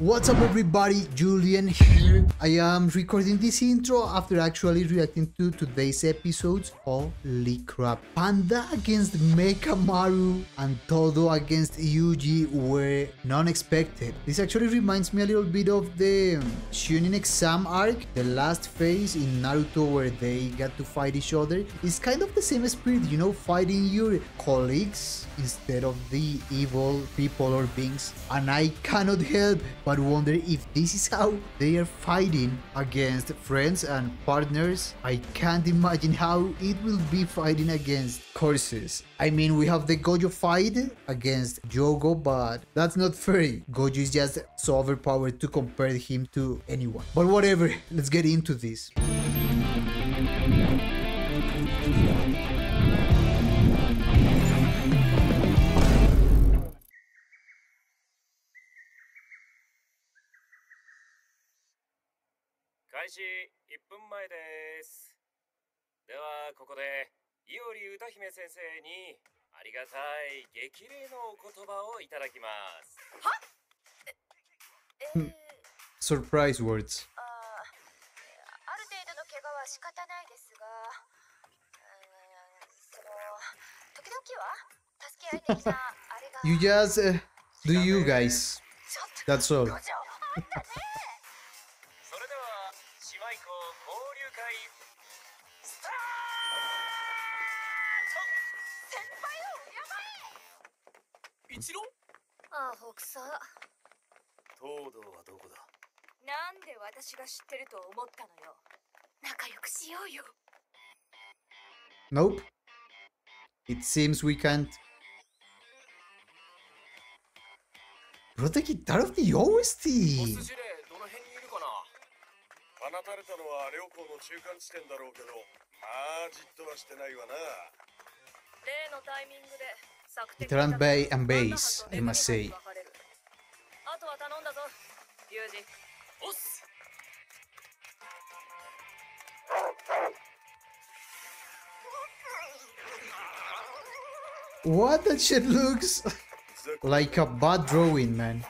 What's up everybody, Jhulian here. I am recording this intro after actually reacting to today's episodes. Holy crap. Panda against Mechamaru and Todo against Yuji were non-expected. This actually reminds me a little bit of the Chunin exam arc, the last phase in Naruto where they got to fight each other. It's kind of the same spirit, you know, fighting your colleagues instead of the evil people or beings. And I cannot help but wonder if this is how they are fighting against friends and partners. I can't imagine how it will be fighting against curses. I mean, we have the Gojo fight against Jogo, but that's not fair. Gojo is just so overpowered to compare him to anyone. But whatever, let's get into this. 開始1分前です。ではここで伊織歌姫先生にありがたい激励のお言葉をいただきます。は、ええー、Surprise words あある程度の怪我は仕方ないですがその時々は？助け合いきたあれが。You just、uh, do you guys That's all 私が知ってると思ったのよ。仲良くしようよ。 Nope. It seems we can't. Bro, the guitar of the ボ OST. ス司令どの辺にいるかな放たれたのは両校の中間地点だろうけどまあじっとはしてないわな例のタイミングで索敵 Guitar and, ba and bass, I must say. What? That shit looks like a bad drawing, man.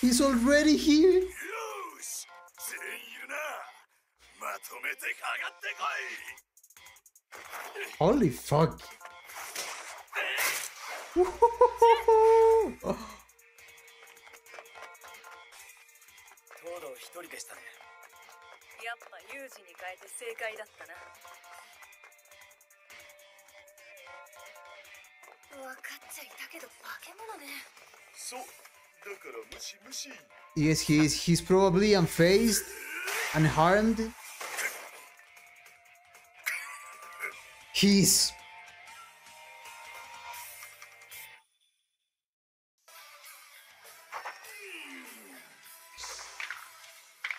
He's already here. Holy fuck. 一人でしたねやっぱユージに変えて正解だったな。分かっちゃいたけど化け物ね。そうだから無視無視 yes, he's he's probably unfazed, unharmed. He's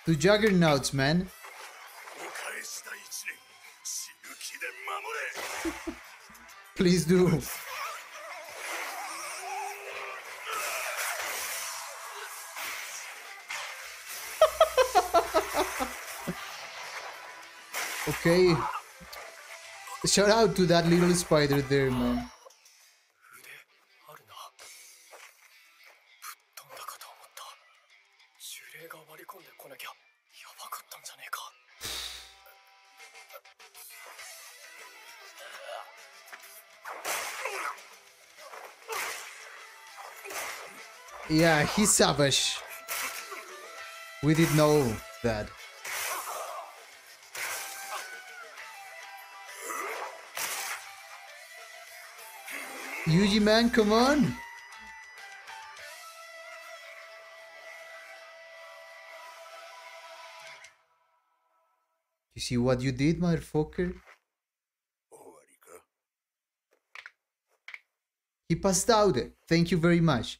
To juggernauts, man. Please do. okay. Shout out to that little spider there, man. Yeah, he's savage. We did know that. Yuji man, come on! You see what you did, motherfucker? He passed out. Thank you very much.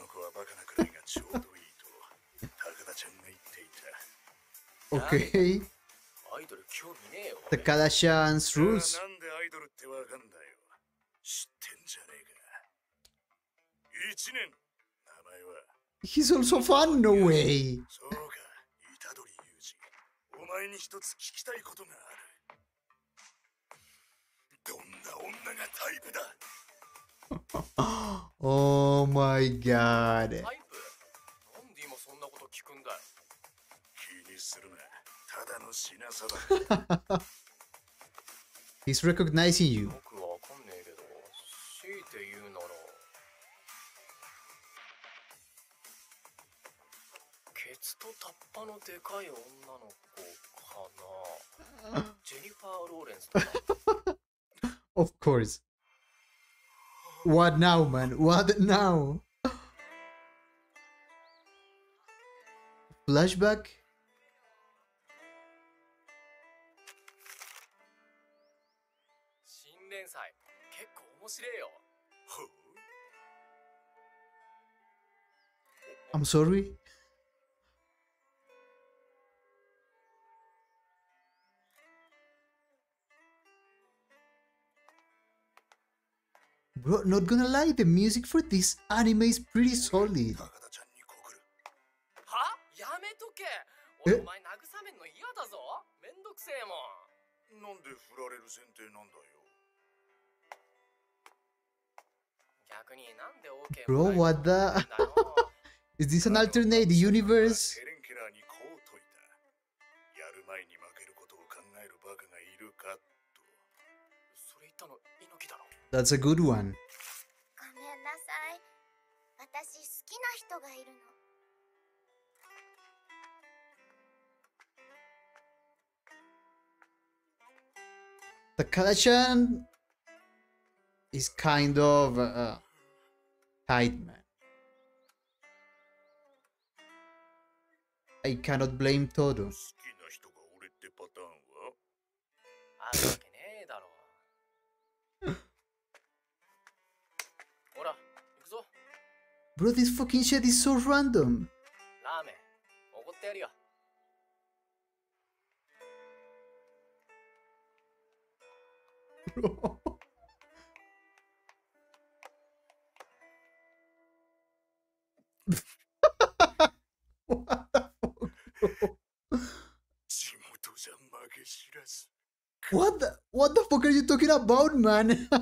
ちょうどいいと高田ちゃんが言っていた Okay. アイドル興味ねえよ Takada Chan's じゃあ rules. なんでアイドルってわかんだよ知ってんじゃねえか一年名前は He's also fun, no way. そうか虎杖裕二お前に一つ聞きたいことがあるどんな女がタイプだ Oh my god. He's recognizing you. of course. What now, man? What now? Flashback? 白いよ I'm sorry. Bro, not gonna lie, the music for this anime is pretty solid. お前慰めんの嫌だぞめんどくせえもんなんで振られる前提なんだよ Bro, what the? Is this an alternate universe? That's a good one. Takada-chan is kind of uh, tight man. I cannot blame Todo. Bro, this fucking shit is so random. Bro. talking about, man?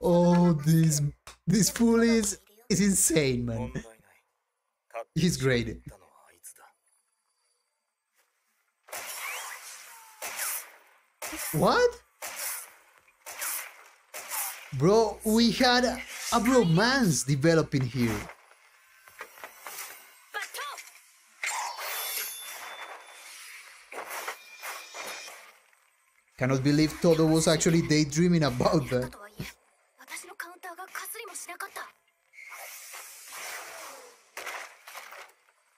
oh, this this fool is is insane, man. He's great. What? Bro, we had a romance developing here. Cannot believe Todo was actually daydreaming about that.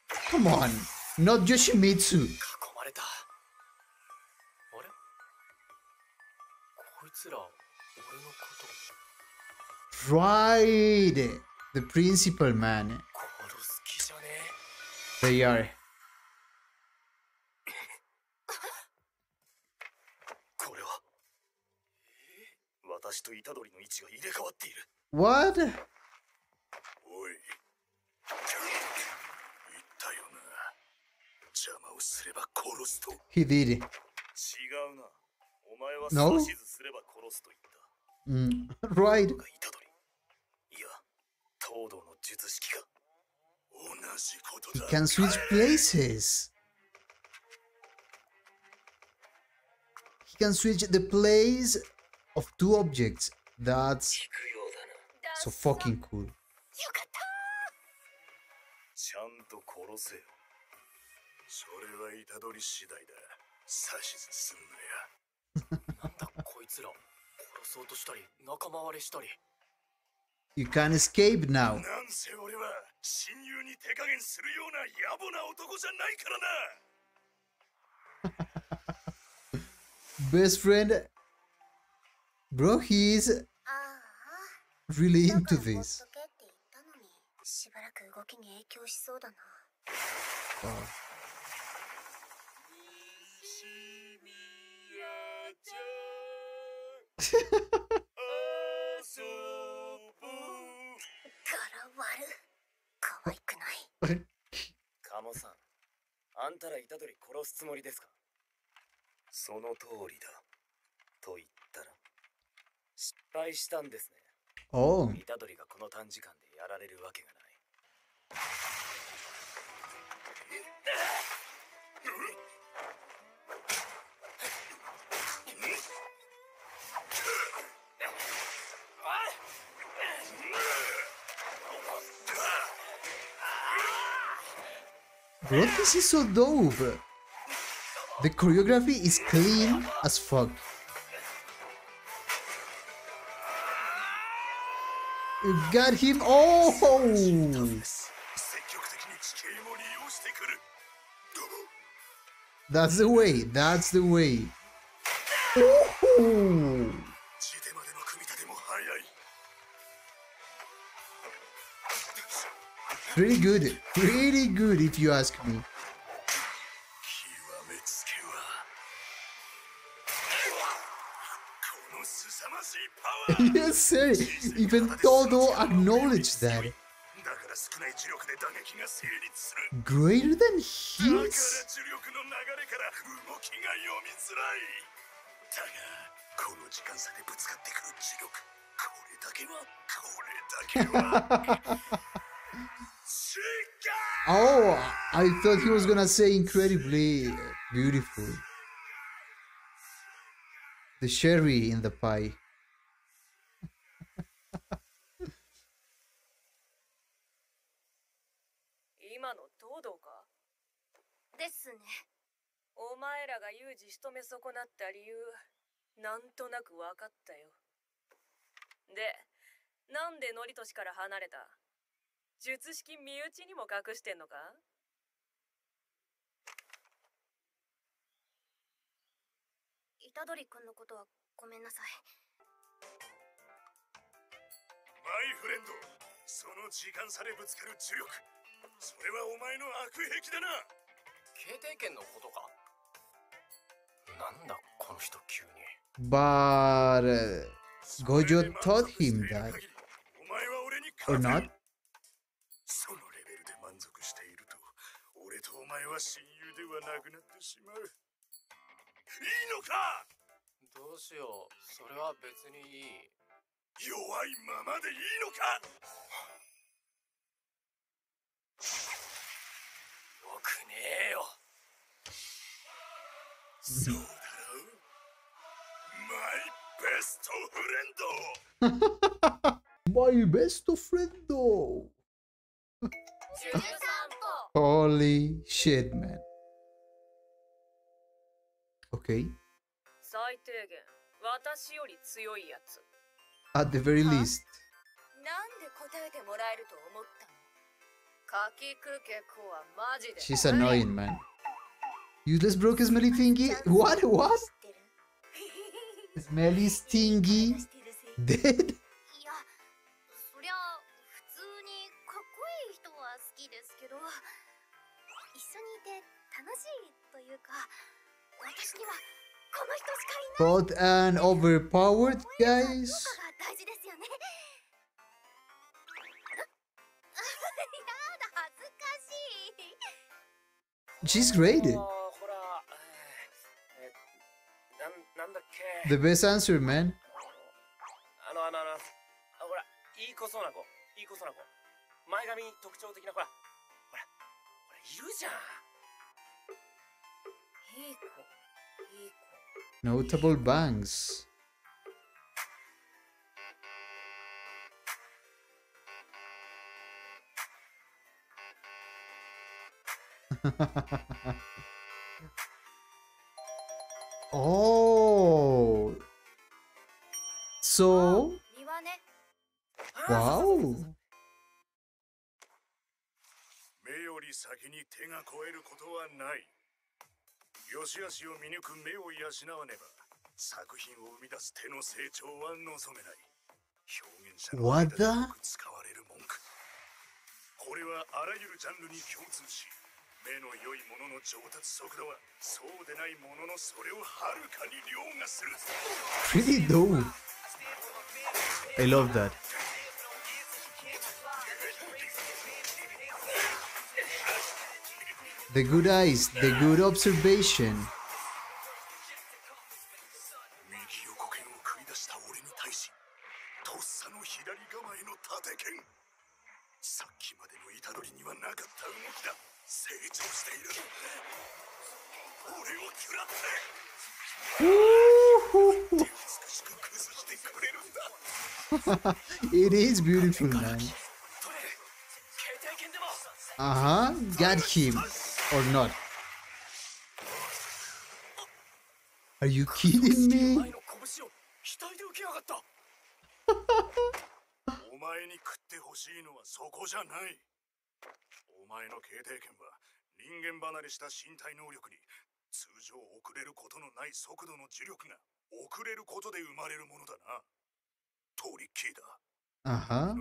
Come on, not Yoshimitsu. Right, the principal man. They are 私と虎杖の位置が入れ替わっている What? おい言ったよな邪魔をすれば殺すと違 He did. うなお前は No? 指図すれば殺すと言った Mm, right. が虎杖いや東堂の術式か同じこと He だ can switch places. He can switch the place of two objects. That's so fucking cool. you can escape now. Best friend Bro, he is really into this. Oh. さん、あんたら殺すつもりですかその通りだ。と言失敗したんですね Oh, 虎杖がこの短時間でやられるわけがない bro, this is so dope. The choreography is clean as fuck. Got him. Oh! That's the way. That's the way. Ooh. Pretty good. Pretty good if you ask me. yes, sir. Even Todo acknowledged that. Greater than heels? oh, I thought he was gonna say incredibly uh, beautiful. The sherry in the pie. 東堂か？ですね。お前らが有事仕留め損なった理由なんとなく分かったよ。でなんでノリトシから離れた？術式身内にも隠してんのか？虎杖君のことはごめんなさい。マイフレンドその時間差でぶつかる磁力それはお前の悪癖だな。経定権のことか？なんだこの人急に。But uh, Gojo taught him that, お前は俺に or 勝て not? るそのレベルで満足していると俺とお前は親友ではなくなってしまう。いいのか？どうしよう。それは別にいい。弱いままでいいのか？そうだろうマイベストフレンド My best friendo. 13歩 Holy shit, man. Okay. 最低限私より強いやつ At the very は least. なんで答えてもらえると思ったのかきくけこはマジで She's annoying, man. Useless broke his melee thingy? What? What? Is Smelly, thingy dead? Bold an overpowered, guys. She's great. Oh. The best answer, man. Notable banks. oh. So, 庭ね what? Oh. 目より先に手が超えることはない。良し悪しを見抜く目を養わねば、作品を生み出す手の成長は望めない。表現者の What 間で the? よく使われる文句。これはあらゆるジャンルに共通し、目の良いものの上達速度はそうでないもののそれをはるかに凌駕する。 Pretty dope. I love that. The good eyes, the good observation. It is beautiful, man. 取れ携帯剣でも Uh huh. Got him. Or not. Are you kidding 前 me? の拳を額で受けやがったお前に食ってほしいのはそこじゃないお前の経定剣は人間離れした身体能力に通常遅れることのない速度の呪力が遅れることで生まれるものだなトリッキーだ Aha.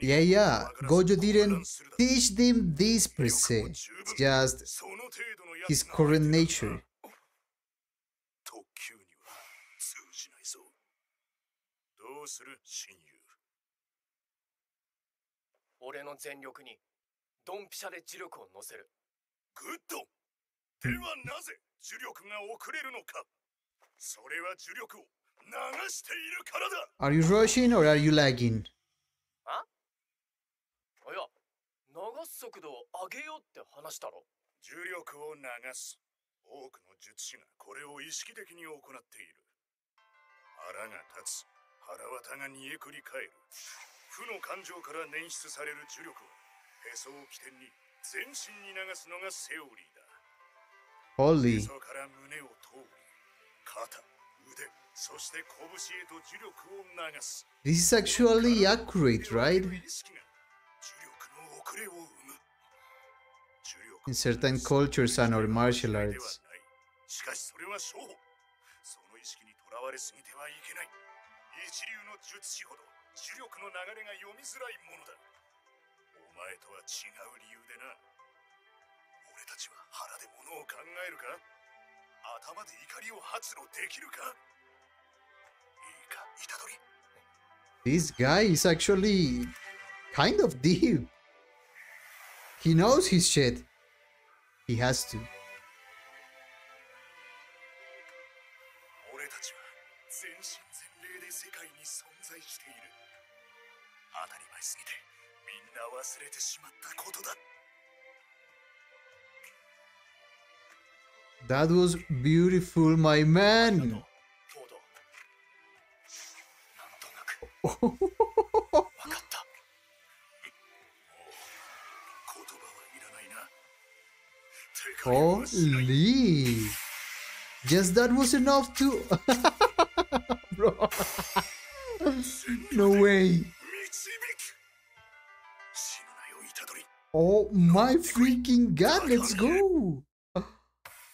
Yeah, yeah. Gojo didn't teach them this per se. Just his current nature. それは呪力を Are you rushing or are you lagging? いや流す速度を上げようって話だろ。呪力を流す。多くの術師がこれを意識的に行っている。腹が立つ。腹渡が煮えくり返る。負の感情から捻出される呪力をへそを起点に全身に流すのがセオリーだ。Holy. へそから胸を通り肩腕 This is actually accurate, right? In certain cultures and or martial arts. This guy is actually kind of deep. He knows his shit. He has to. That was beautiful, my man! Holy! Just that was enough to. Bro. no way. Oh my freaking god, let's go!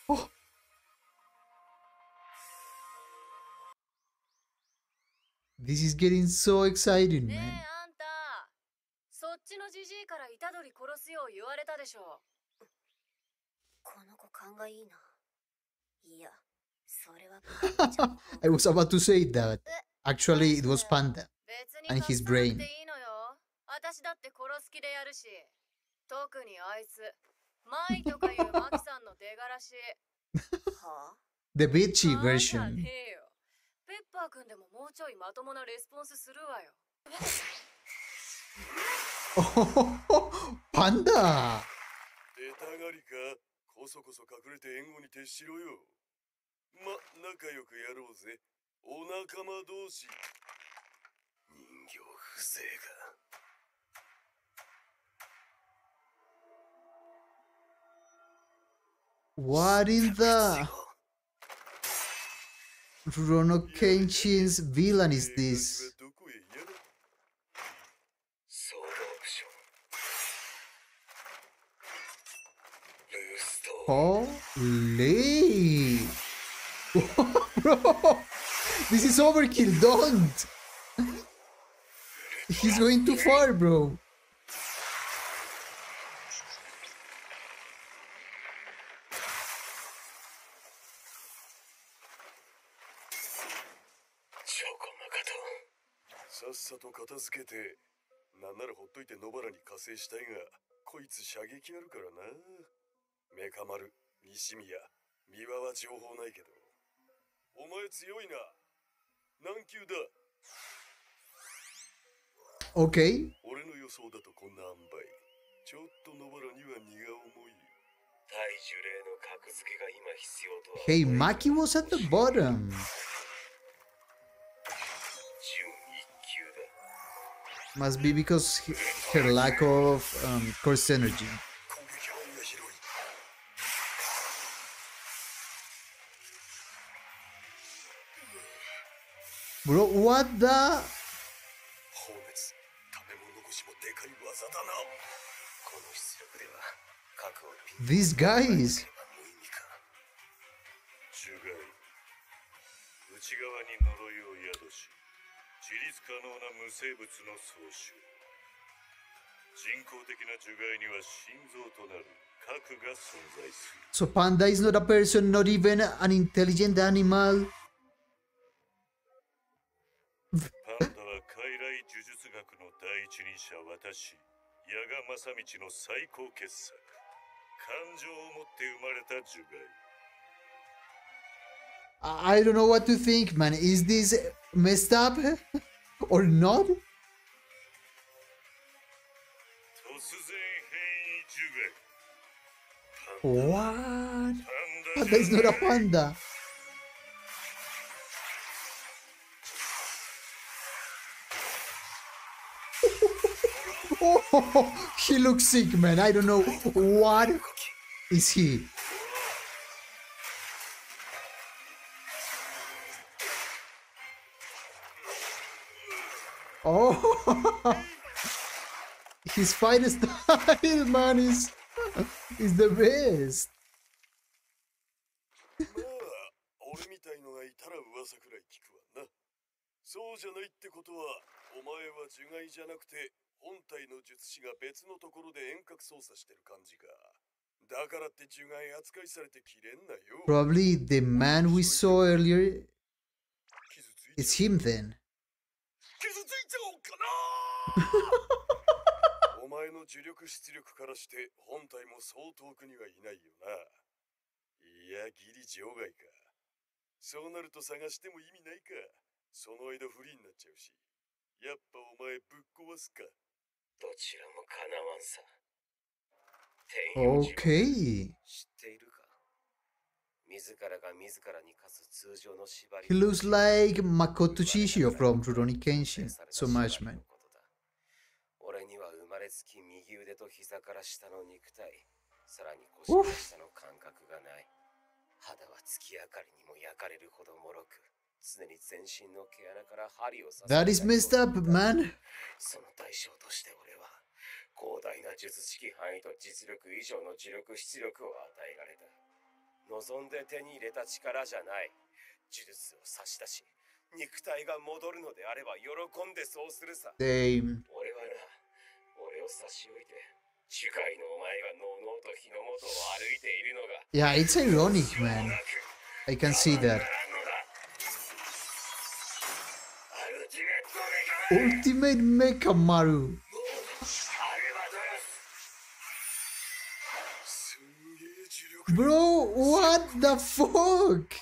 Oh. This is getting so exciting, ねえ man. あんたそっちのじじいから虎杖殺すよう言われたでしょこの子勘がいいないやそれはパンちゃんの方 I was about to say that. Actually, it was Panda. 別に And his 隠さなく brain. ていいのよ私だって殺す気でやるし特にあいつマイとかいうマキさんの出がらしはあ The bitchy あんた version. ねえよ ペッパーくんでももうちょいまともなレスポンスするわよ。Oh, Panda! 出たがりか。こそこそ隠れて援護に徹しろよ。ま仲良くやろうぜ。お仲間同士。人形不正が。What in the Rono Rurouni Kenshin's villain is this? Holy! Bro! This is overkill, don't! He's going too far, bro! と片付けてなんならほっといて野原に加勢したいがこいつ射撃あるからな。メカ丸西宮。三輪は情報ないけど。お前強いな。何級だ。Okay. 俺の予想だとこんな塩梅。ちょっと野原には荷が重い。対呪霊の格付けが今必要とは。Hey, Maki was at the bottom. must be because he, her lack of um, course energy. Bro, what the? These guys. 自立可能な無生物の総集。人工的な樹害には心臓となる核が存在する。So Panda is not a person, not even an intelligent animal. パンダは傀儡呪術学の第一人者私矢賀正道の最高傑作。感情を持って生まれた樹害 I don't know what to think, man. Is this messed up or not? What? Panda is not a panda. oh, he looks sick, man. I don't know what is he. Oh, his fight style, man, is is the best. まあ俺みたいのがいたら噂くらい聞くわなそうじゃないってことはお前は樹害じゃなくて本体の術師が別のところで遠隔操作してる感じかだからって樹害扱いされてきれんなよ Probably the man we saw earlier 傷つい is ちゃう him then. ちゃおうかな。お前の呪力出力からして本体もそう遠くにはいないよな。いやギリ場外か。そうなると探しても意味ないか。その間フリーになっちゃうし。やっぱお前ぶっ壊すか。どちらもかなわんさ。天陽樹 Okay. 知っているか？He looks like Makoto Shishio from Rurouni Kenshin. So much, man. 俺には生まれつき右腕と膝から下の肉体さらに腰から下の感覚がない肌は月明かりにも焼かれるほど脆く常に全身の毛穴から針を刺さ That is messed up, man. その代償として俺は広大な術式範囲と実力以上の呪力出力を与えられた 望んで手に入れた力じゃない呪術を差し出し肉体が戻るのであれば喜んでそうするさ.俺はな俺を差し置いて樹海のお前がのうのうと日の元を歩いているのが Yeah, it's ironic, man. I can see that. アルティメットメカ Ultimate Mecha Maru. Bro, what the fuck?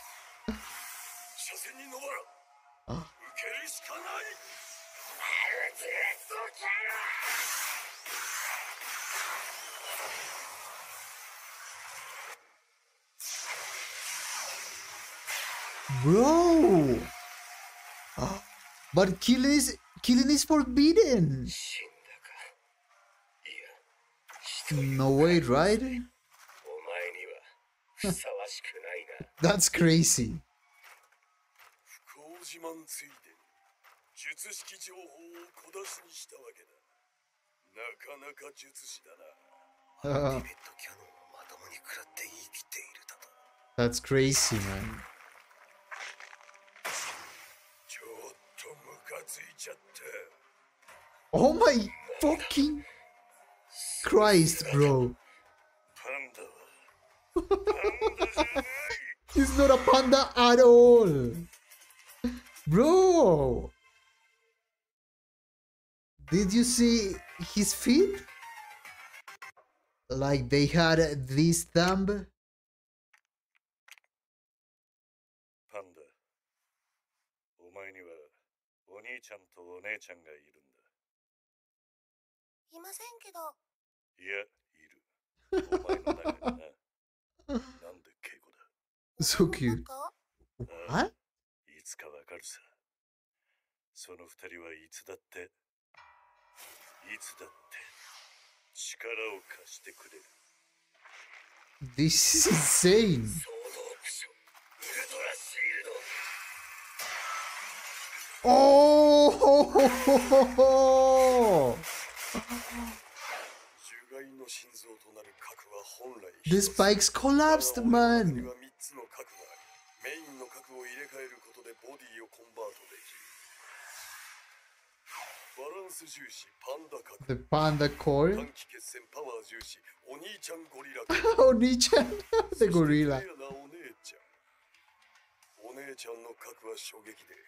Bro! Ah, but kill is, killing is forbidden! No way, right? That's crazy. Uh, that's crazy, man. Oh my fucking Christ, bro. He's not a panda at all. Bro. Did you see his feet? Like they had this thumb? ななんで敬語だ So? い？つかわかるさ。その二人はいつだっていつだって力を貸してくれる。This is insane. 総動部署ウルトラシールド。Oh! 獣害の心臓 The spikes collapsed, に man. は3つの核がありメインの核を入れ替えることでボディをコンバートできるバランス重視パンダ核 The panda core. 短期決戦パワー重視お兄ちゃんゴリラ核 Oni-chan, the gorilla. そしてレアなお姉ちゃんお姉ちゃんの核は衝撃で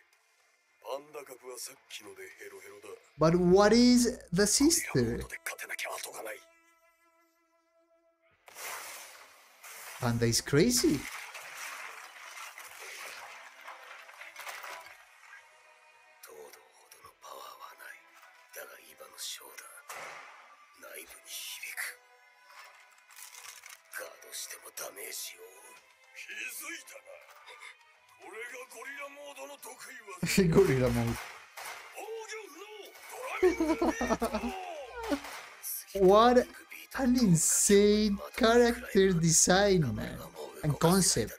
パンダ核はさっきのでヘロヘロだ But what is the モ sister? Panda is crazy. Gorilla mode. what an insane character design, man, and concept.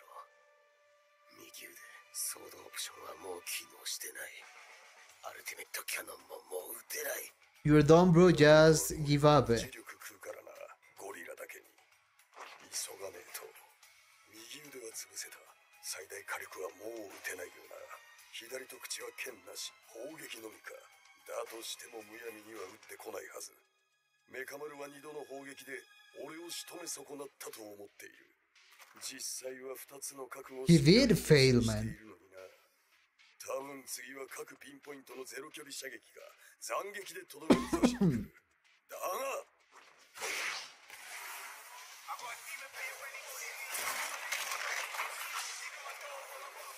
ユードンブロ just give up. 最大火力はもう打てないよな。左と口は剣なし。砲撃のみか。だとしてもむやみには打ってこないはず。メカ丸は二度の砲撃で俺を仕留め損なったと思っている。実際は二つの核を He did fail, して.いるのにな。多分次は各ピンポイントのゼロ距離射撃が斬撃でとどめる年に来るだが。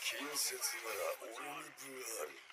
近接なら俺に分ある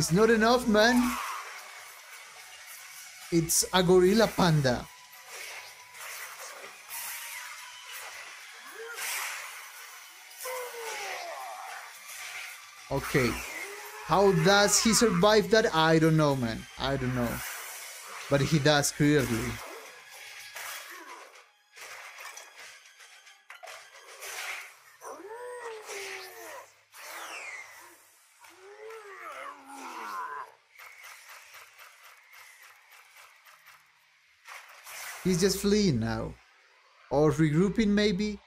It's not enough, man. It's a gorilla panda. Okay. How does he survive that? I don't know, man. I don't know. But he does clearly. He's just fleeing now. Or regrouping, maybe?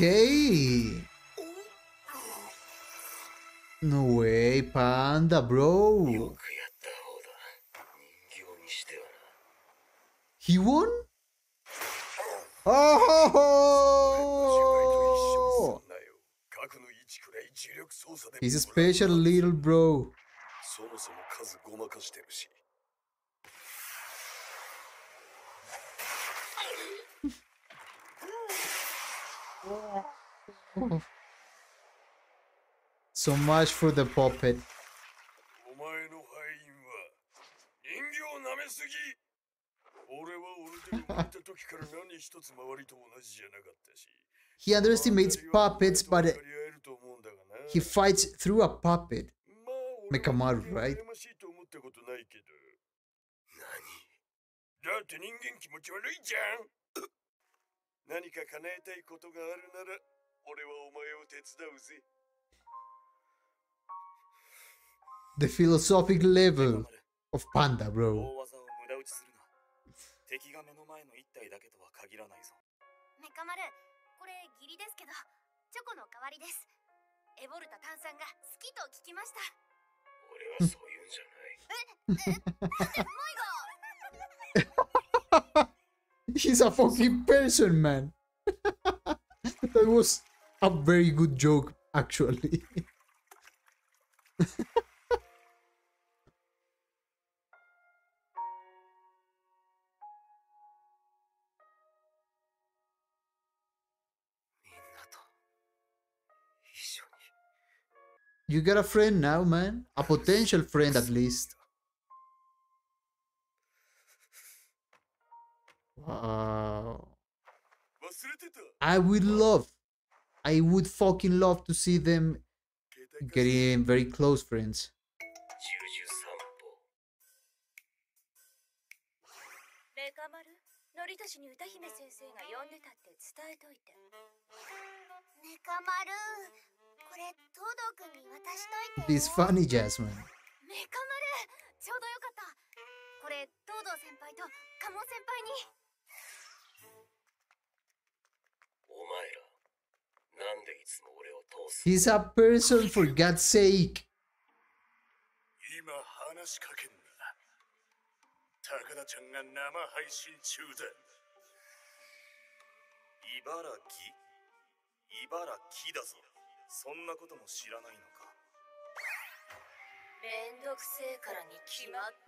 Okay. No way, Panda, bro. よくやった方だ人形に He won? 私ぐらいと一緒に Oh! すんなよ核の位置くらい磁力操作で He's a special little bro. そもそも数ごまかしてるし so much for the puppet. he underestimates puppets, but he fights through a puppet. Mechamaru, right? だって人間気持ち悪いじゃん何か叶えたいことがあるなら俺はお前を手伝うぜ。The philosophic level of Panda, 大 bro. 技を無駄打ちするな。敵が目の前の一体だけとは限らないぞ。メカ丸これ義理ですけどチョコの代わりです。エボルタ炭酸が好きと聞きました。俺はそういうんじゃない He's a fucking person, man. that was a very good joke, actually. you got a friend now, man. A potential friend, at least. Wow. 忘れてた I would love, I would fucking love to see them 携帯貸して getting very close friends. 重々散歩メカ丸のりたしに歌姫先生が呼んでたって伝えといてメカ丸これ東堂くんに渡しといて This funny Jasmine. メカ丸ちょうどよかったこれ東堂先輩とカモ先輩に He's a person for God's sake.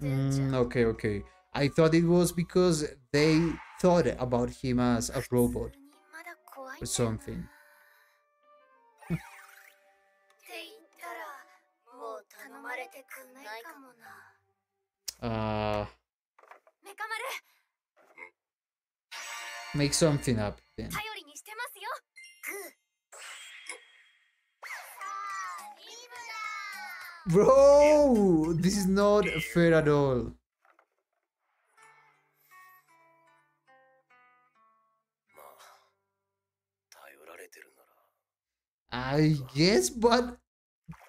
Mm, okay, okay. I thought it was because they thought about him as a robot or something. uh, make something up then. Bro, this is not fair at all. I guess, but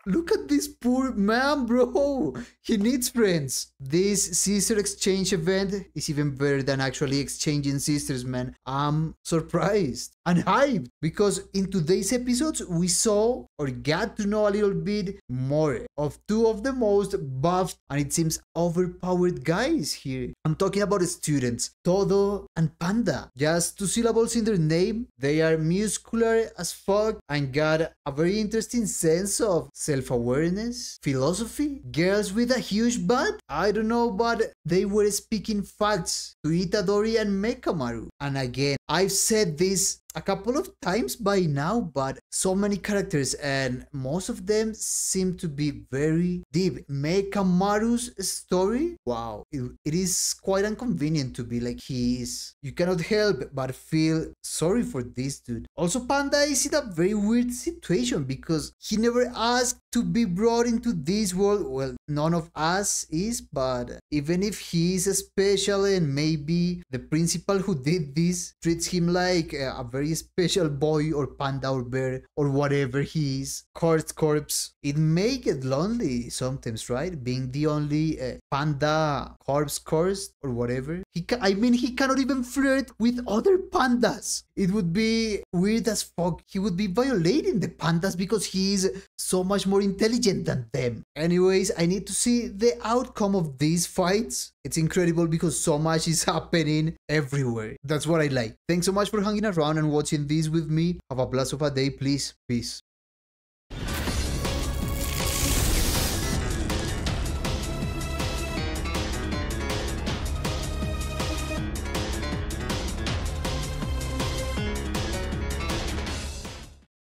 look at this poor man, bro. He needs friends. This sister exchange event is even better than actually exchanging sisters, man. I'm surprised and hyped because in today's episodes we saw or got to know a little bit more of two of the most buffed and it seems overpowered guys here. I'm talking about students, Todo and Panda. Just two syllables in their name, they are muscular as fuck and got a very interesting sense of self-awareness, philosophy. Girls with a huge butt? I don't know, but they were speaking facts to Itadori and Mechamaru. And again, I've said this a couple of times by now, but so many characters and most of them seem to be very deep. Mechamaru's story, wow, it, it is quite inconvenient to be like he is. You cannot help but feel sorry for this dude. Also, Panda is in a very weird situation because he never asked to be brought into this world. Well, none of us is, but even if he is special and maybe the principal who did this treats him like a, a very very special boy or panda or bear or whatever he is, corpse corpse. It may get lonely sometimes, right? Being the only uh, panda corpse corpse or whatever. He ca- I mean, he cannot even flirt with other pandas. It would be weird as fuck. He would be violating the pandas because he is so much more intelligent than them. Anyways, I need to see the outcome of these fights. It's incredible because so much is happening everywhere. That's what I like. Thanks so much for hanging around and watching this with me. Have a blast of a day, please. Peace.